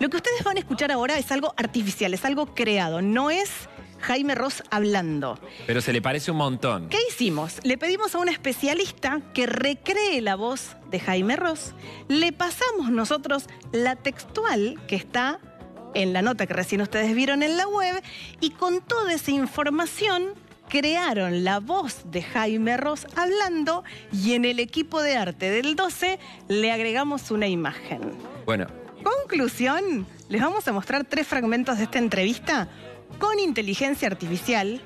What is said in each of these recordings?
Lo que ustedes van a escuchar ahora es algo artificial, es algo creado, no es Jaime Ross hablando. Pero se le parece un montón. ¿Qué hicimos? Le pedimos a un especialista que recree la voz de Jaime Ross. Le pasamos nosotros la textual que está en la nota que recién ustedes vieron en la web y con toda esa información crearon la voz de Jaime Ross hablando y en el equipo de arte del 12 le agregamos una imagen. Bueno, Conclusión, les vamos a mostrar tres fragmentos de esta entrevista con inteligencia artificial,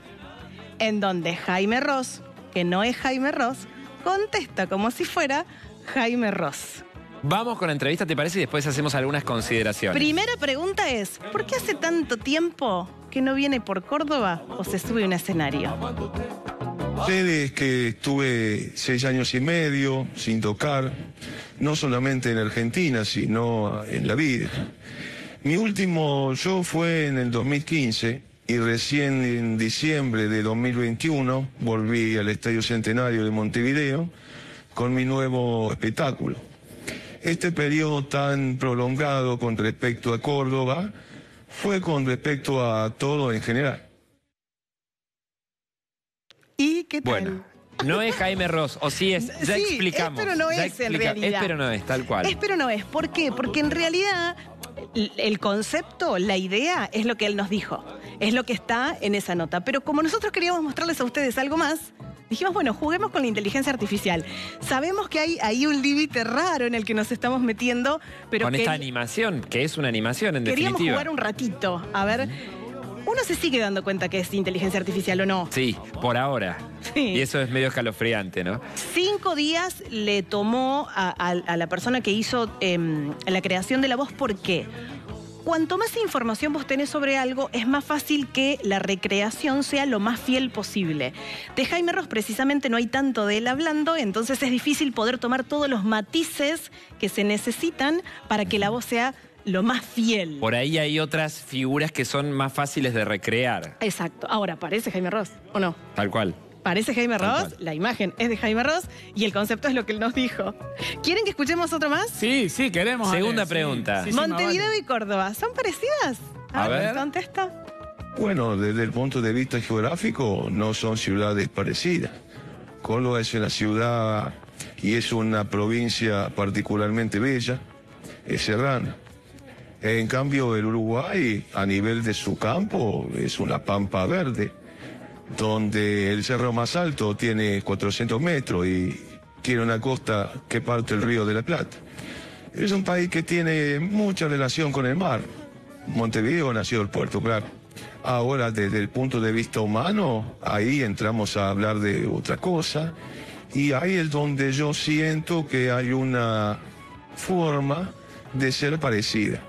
en donde Jaime Ross, que no es Jaime Ross, contesta como si fuera Jaime Ross. vamos con la entrevista, ¿te parece? Y después hacemos algunas consideraciones. Primera pregunta es, ¿por qué hace tanto tiempo que no viene por Córdoba o se sube a un escenario? Desde que estuve seis años y medio sin tocar, no solamente en Argentina, sino en la vida. Mi último show fue en el 2015 y recién en diciembre de 2021 volví al Estadio Centenario de Montevideo con mi nuevo espectáculo. Este periodo tan prolongado con respecto a Córdoba fue con respecto a todo en general. ¿Y qué tal? Bueno, no es Jaime Ross, o sí es, ya Sí, explicamos. es, pero no ya es en explica- realidad. Es pero no es, tal cual. Es pero no es. ¿Por qué? Porque en realidad el concepto, la idea, es lo que él nos dijo. Es lo que está en esa nota. Pero como nosotros queríamos mostrarles a ustedes algo más, dijimos, bueno, juguemos con la inteligencia artificial. Sabemos que hay ahí un límite raro en el que nos estamos metiendo, pero con que esta animación, que es una animación en queríamos definitiva. jugar un ratito. A ver, uno se sigue dando cuenta que es inteligencia artificial o no. Sí, por ahora. Sí. Y eso es medio escalofriante, ¿no? Cinco días le tomó a, a- a la persona que hizo em, la creación de la voz. ¿Por qué? Cuanto más información vos tenés sobre algo, es más fácil que la recreación sea lo más fiel posible. De Jaime Ross precisamente no hay tanto de él hablando, entonces es difícil poder tomar todos los matices que se necesitan para que la voz sea lo más fiel. Por ahí hay otras figuras que son más fáciles de recrear. Exacto. Ahora, ¿parece Jaime Ross o no? Tal cual. Parece Jaime Ross, la imagen es de Jaime Ross y el concepto es lo que él nos dijo. ¿Quieren que escuchemos otro más? Sí, sí, queremos. Segunda pregunta. Sí, sí, más Montevideo vale. y Córdoba, ¿son parecidas? A ver. contesta. Bueno, desde el punto de vista geográfico no son ciudades parecidas. Córdoba es una ciudad y es una provincia particularmente bella, es serrana. En cambio, el Uruguay, a nivel de su campo, es una pampa verde, donde el cerro más alto tiene 400 metros y tiene una costa que parte el río de la Plata. Es un país que tiene mucha relación con el mar. Montevideo nació el puerto, claro. Ahora, desde el punto de vista humano, ahí entramos a hablar de otra cosa. Y ahí es donde yo siento que hay una forma de ser parecida.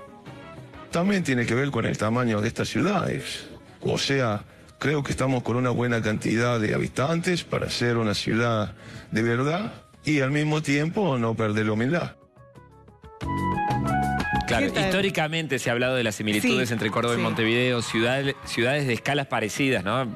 También tiene que ver con el tamaño de estas ciudades. O sea, creo que estamos con una buena cantidad de habitantes para ser una ciudad de verdad y al mismo tiempo no perder la humildad. Claro, históricamente se ha hablado de las similitudes Sí, entre Córdoba sí. y Montevideo, ciudades, ciudades de escalas parecidas, ¿no?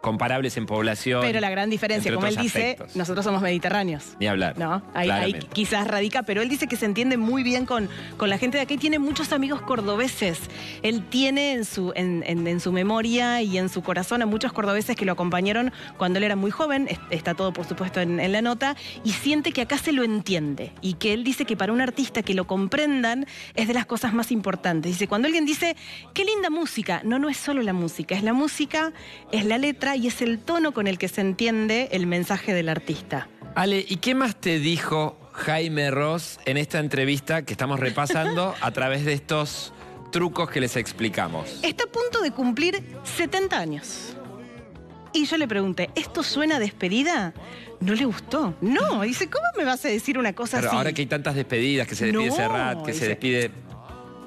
Comparables en población. Pero la gran diferencia, como él dice, aspectos. nosotros somos mediterráneos. Ni hablar. ¿No? Ahí, quizás radica, pero él dice que se entiende muy bien con, con la gente de aquí. Tiene muchos amigos cordobeses. Él tiene en su, en, en- en su memoria y en su corazón a muchos cordobeses que lo acompañaron cuando él era muy joven. Es- Está todo, por supuesto, en, en la nota. Y siente que acá se lo entiende. Y que él dice que para un artista que lo comprendan es de las cosas más importantes. Dice, cuando alguien dice, qué linda música, no, no es solo la música, es la música, es la letra y es el tono con el que se entiende el mensaje del artista. Ale, ¿y qué más te dijo Jaime Ross en esta entrevista que estamos repasando a través de estos trucos que les explicamos? Está a punto de cumplir 70 años. Y yo le pregunté, ¿esto suena a despedida? No le gustó. No, dice, ¿cómo me vas a decir una cosa Pero así? ahora que hay tantas despedidas, que se despide No, Serrat, que se despide...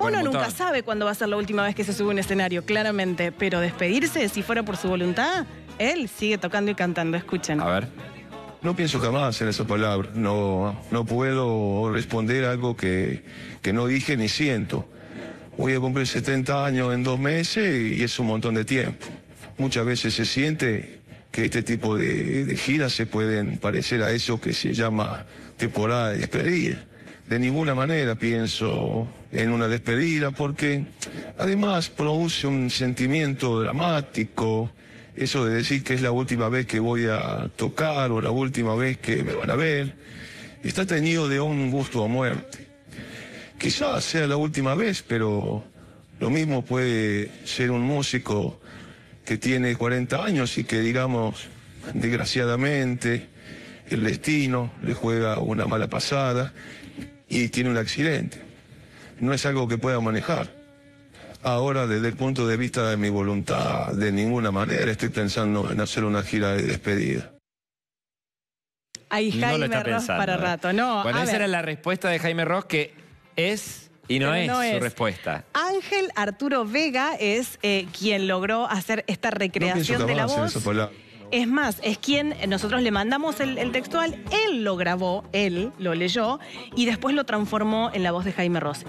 Uno un nunca sabe cuándo va a ser la última vez que se sube a un escenario, claramente. Pero despedirse, si fuera por su voluntad, él sigue tocando y cantando. Escuchen. A ver. No pienso jamás en esa palabra. No, no puedo responder algo que, que no dije ni siento. Voy a cumplir 70 años en dos meses y es un montón de tiempo. Muchas veces se siente que este tipo de, de giras se pueden parecer a eso que se llama temporada de despedida. De ninguna manera pienso en una despedida porque además produce un sentimiento dramático, eso de decir que es la última vez que voy a tocar o la última vez que me van a ver, está teñido de un gusto a muerte. Quizás sea la última vez, pero lo mismo puede ser un músico que tiene 40 años y que digamos, desgraciadamente, el destino le juega una mala pasada y tiene un accidente. No es algo que pueda manejar. Ahora, desde el punto de vista de mi voluntad, de ninguna manera estoy pensando en hacer una gira de despedida. No lo Jaime está Ross pensando. para ¿eh? rato, ¿no? Bueno, a esa ver. era la respuesta de Jaime Ross, que es y no es no su es. respuesta. Ángel Arturo Vega es eh, quien logró hacer esta No recreación de la voz. Es más, es quien nosotros le mandamos el, el textual, él lo grabó, él lo leyó y después lo transformó en la voz de Jaime Ross.